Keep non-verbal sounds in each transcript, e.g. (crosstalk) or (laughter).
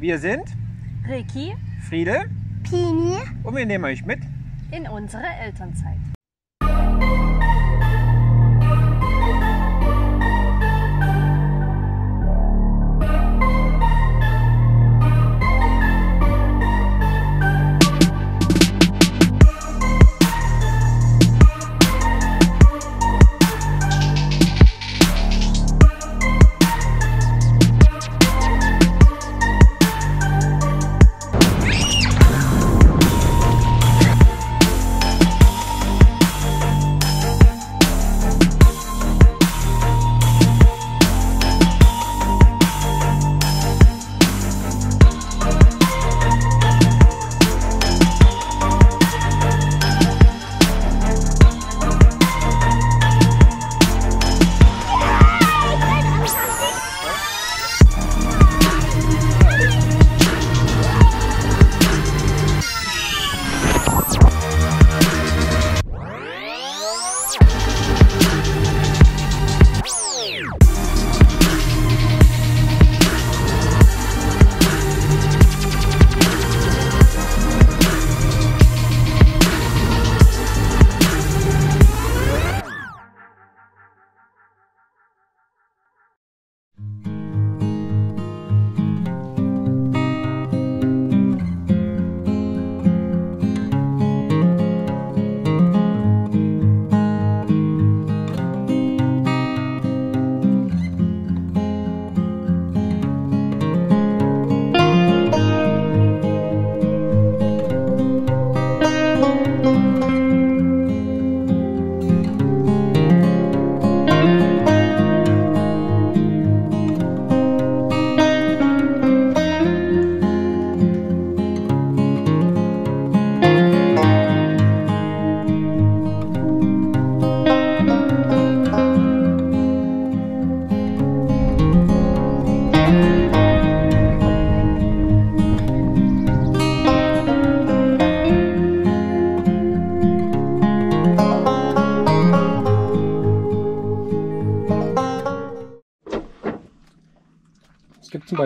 Wir sind Ricky Friede Pini. und wir nehmen euch mit. in unsere Elternzeit.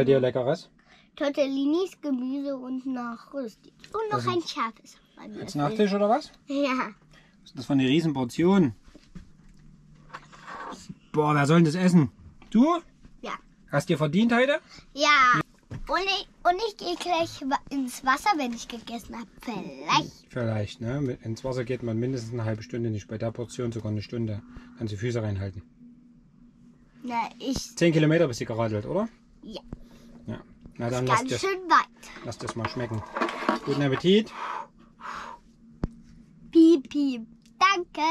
Bei dir Leckeres? Tortellinis, Gemüse und noch Rösti. Und noch ein scharfes. Jetzt Nachtisch oder was? Ja. Was ist das für eine Riesenportion? Boah, wer soll denn das essen? Du? Ja. Hast dir verdient heute? Ja. Und ich, und ich gehe gleich ins Wasser, wenn ich gegessen habe. Vielleicht. Vielleicht, ne? Ins Wasser geht man mindestens eine halbe Stunde nicht. Bei der Portion sogar eine Stunde. Kannst die Füße reinhalten. Na, ich. Zehn Kilometer bist du geradelt, oder? Ja. Na dann lass Ganz das, schön weit. lass das mal schmecken. Guten Appetit. Piep, piep. Danke.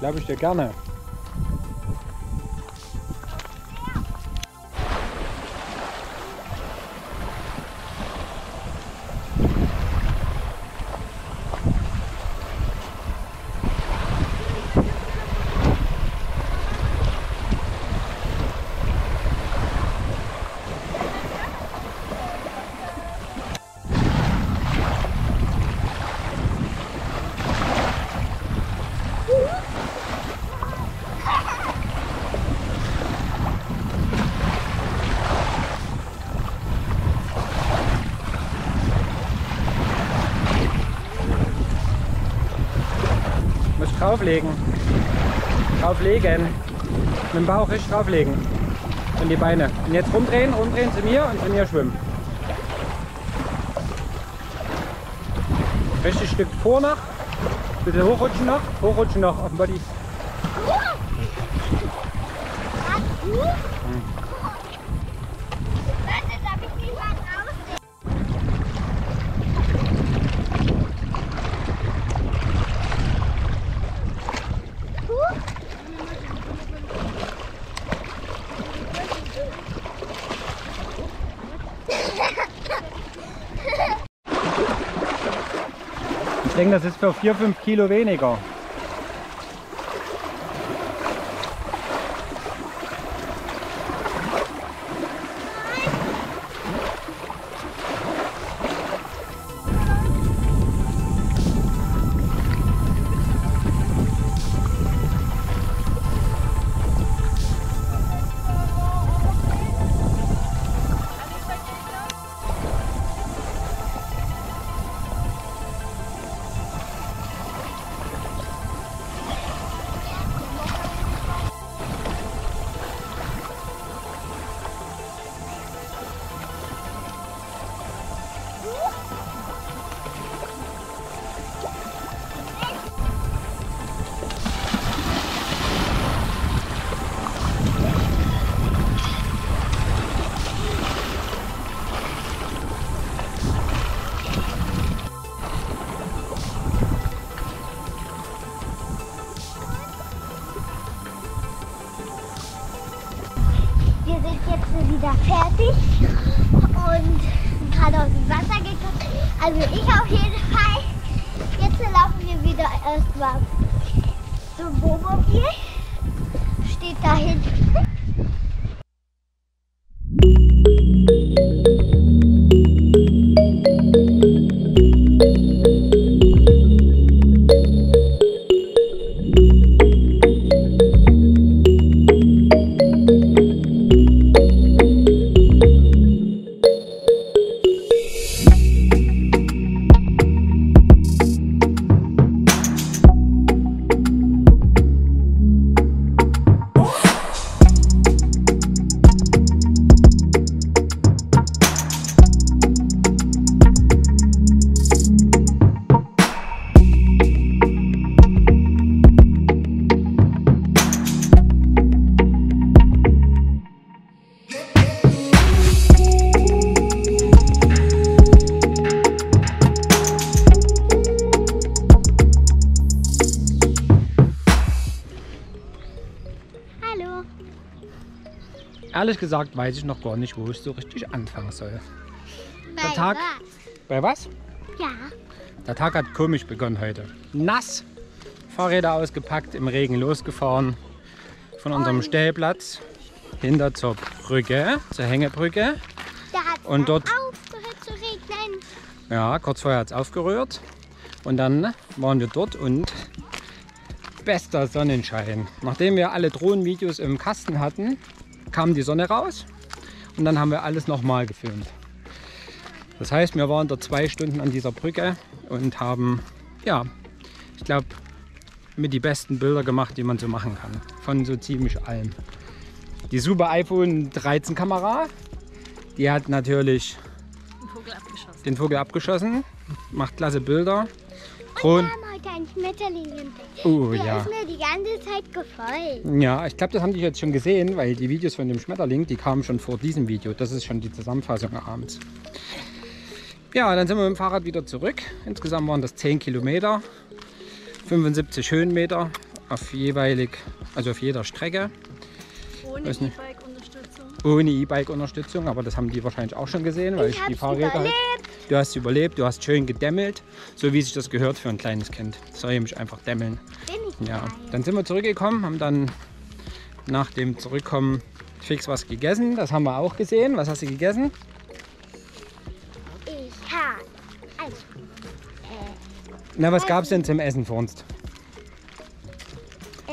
Glaube ich dir gerne. Drauflegen. Drauflegen. Mit dem Bauch richtig drauflegen. Und die Beine. Und jetzt rumdrehen, rumdrehen zu mir und zu mir schwimmen. Richtig Stück vor noch. Bitte hochrutschen noch. Hochrutschen noch auf dem Body. Denke, das ist für 4-5 Kilo weniger. Jetzt wieder fertig und gerade aus dem Wasser gekommen. Also ich auf jeden Fall. Jetzt laufen wir wieder erstmal zum Wohnmobil. Steht da hinten. Ehrlich gesagt weiß ich noch gar nicht, wo ich so richtig anfangen soll. Bei Tag. was? Bei was? Ja. Der Tag hat komisch begonnen heute. Nass, Fahrräder ausgepackt, im Regen losgefahren von unserem Stellplatz hinter zur Brücke, zur Hängebrücke. Da hat Und dort- aufgehört zu regnen. Ja, kurz vorher hat es aufgerührt. Und dann waren wir dort und bester Sonnenschein. Nachdem wir alle Drohnenvideos im Kasten hatten, kam die Sonne raus und dann haben wir alles nochmal gefilmt. Das heißt, wir waren dort zwei Stunden an dieser Brücke und haben, ja, ich glaube, mit die besten Bilder gemacht, die man so machen kann. Von so ziemlich allem. Die super iPhone 13 Kamera, die hat natürlich Vogel abgeschossen. den Vogel abgeschossen, macht klasse Bilder. Wir Thron, haben heute einen Schmetterling entdeckt. oh Der ja. ist mir die ganze Zeit gefolgt. Ja, ich glaube, das haben die jetzt schon gesehen, weil die Videos von dem Schmetterling, die kamen schon vor diesem Video. Das ist schon die Zusammenfassung abends. Ja, dann sind wir mit dem Fahrrad wieder zurück. Insgesamt waren das 10 Kilometer, 75 Höhenmeter auf jeweilig, also auf jeder Strecke. Ohne. E-Bike-Unterstützung. Ohne E-Bike-Unterstützung, aber das haben die wahrscheinlich auch schon gesehen, weil Ich ich, die Fahrräder überlebt. Du hast überlebt, du hast schön gedämmelt, so wie sich das gehört für ein kleines Kind. Soll nämlich einfach dämmeln. Ich Ja, dann sind wir zurückgekommen, haben dann nach dem Zurückkommen fix was gegessen. Das haben wir auch gesehen. Was hast du gegessen? Ich habe. Also, Na, was gab es denn zum Essen für uns?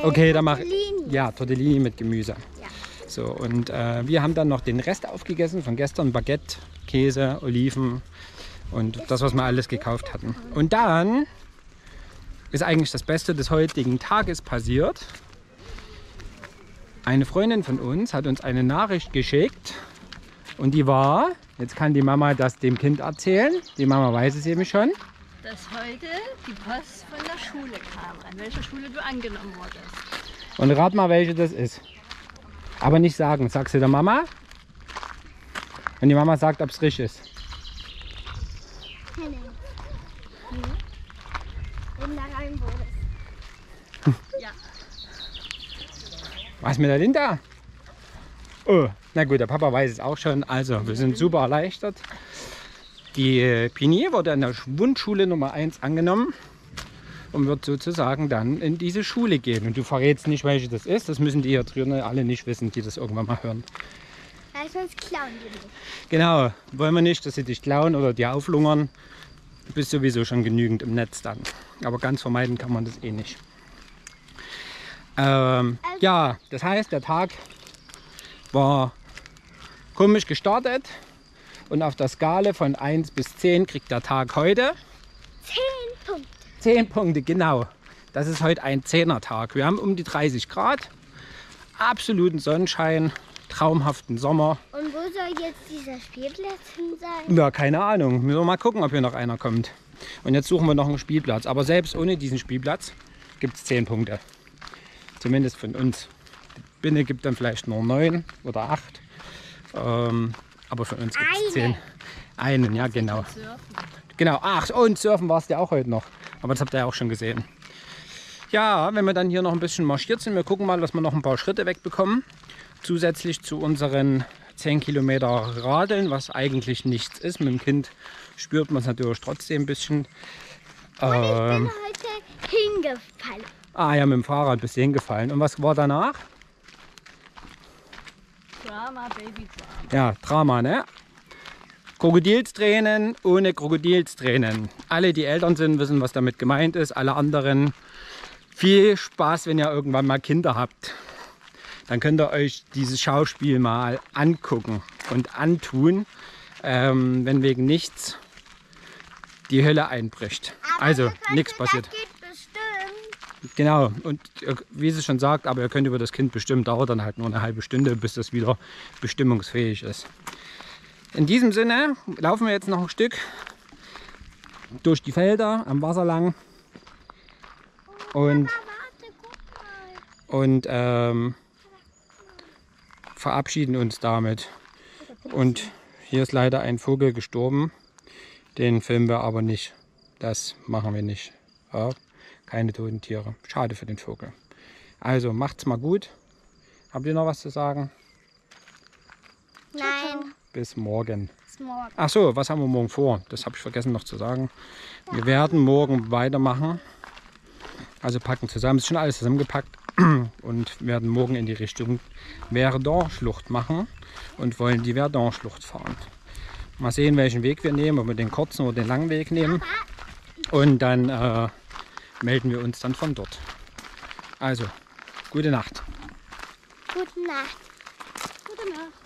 Okay, dann mach ja Tortellini mit Gemüse. So und äh, wir haben dann noch den Rest aufgegessen von gestern: Baguette, Käse, Oliven und das, was wir alles gekauft hatten. Und dann ist eigentlich das Beste des heutigen Tages passiert. Eine Freundin von uns hat uns eine Nachricht geschickt und die war, jetzt kann die Mama das dem Kind erzählen, die Mama weiß es eben schon. Dass heute die Post von der Schule kam, an welcher Schule du angenommen wurdest. Und rat mal, welche das ist. Aber nicht sagen. Sagst du der Mama? Und die Mama sagt, ob es richtig ist. (laughs) Ja. Was mit der Linda? Oh, na gut, der Papa weiß es auch schon. Also, wir sind super erleichtert. Die äh, Pini wurde an der Wundschule Nummer 1 angenommen und wird sozusagen dann in diese Schule gehen. Und du verrätst nicht, welche das ist. Das müssen die hier drüben alle nicht wissen, die das irgendwann mal hören. Ja, sonst klauen die mich. Genau, wollen wir nicht, dass sie dich klauen oder dir auflungern. Du bist sowieso schon genügend im Netz dann. Aber ganz vermeiden kann man das eh nicht. Ähm, ja, das heißt, der Tag war komisch gestartet und auf der Skala von 1 bis 10 kriegt der Tag heute Zehn Punkte. 10 Punkte, genau. Das ist heute ein 10er Tag. Wir haben um die 30 Grad, absoluten Sonnenschein, traumhaften Sommer. Und wo soll jetzt dieser Spielplatz hin sein? Ja, keine Ahnung. Müssen wir mal gucken, ob hier noch einer kommt. Und jetzt suchen wir noch einen Spielplatz. Aber selbst ohne diesen Spielplatz gibt es 10 Punkte. Zumindest von uns. Die Binne gibt dann vielleicht nur 9 oder 8. Ähm, aber von uns gibt es Eine. 10. Einen, ja genau. Genau, ach und Surfen war es ja auch heute noch. Aber das habt ihr ja auch schon gesehen. Ja, wenn wir dann hier noch ein bisschen marschiert sind, wir gucken mal, dass wir noch ein paar Schritte wegbekommen. Zusätzlich zu unseren 10 Kilometer radeln, was eigentlich nichts ist. Mit dem Kind spürt man es natürlich trotzdem ein bisschen. Ich bin Ähm, heute hingefallen. ah ja, mit dem Fahrrad bist du hingefallen. Und was war danach? Drama, Baby Drama. Ja, Drama, ne? Krokodilstränen ohne Krokodilstränen. Alle, die Eltern sind, wissen, was damit gemeint ist. Alle anderen, viel Spaß, wenn ihr irgendwann mal Kinder habt. Dann könnt ihr euch dieses Schauspiel mal angucken und antun, ähm, wenn wegen nichts die Hölle einbricht. Also, ihr könnt- nichts passiert. Genau, und ihr- wie sie schon sagt, aber ihr könnt über das Kind bestimmen, dauert dann halt nur eine halbe Stunde, bis das wieder bestimmungsfähig ist. In diesem Sinne laufen wir jetzt noch ein Stück durch die Felder am Wasser lang und, und ähm, verabschieden uns damit. Und hier ist leider ein Vogel gestorben, den filmen wir aber nicht. Das machen wir nicht. Ja, keine toten Tiere. Schade für den Vogel. Also macht's mal gut. Habt ihr noch was zu sagen? Bis morgen. bis morgen. Ach so, was haben wir morgen vor? Das habe ich vergessen noch zu sagen. Wir werden morgen weitermachen. Also packen zusammen. Ist schon alles zusammengepackt (clears throat) und werden morgen in die Richtung Verdun-Schlucht machen und wollen die Verdun-Schlucht fahren. Mal sehen, welchen Weg wir nehmen, ob wir den kurzen oder den langen Weg nehmen. Und dann äh, melden wir uns dann von dort. Also, gute Nacht. Gute Nacht. Gute Nacht.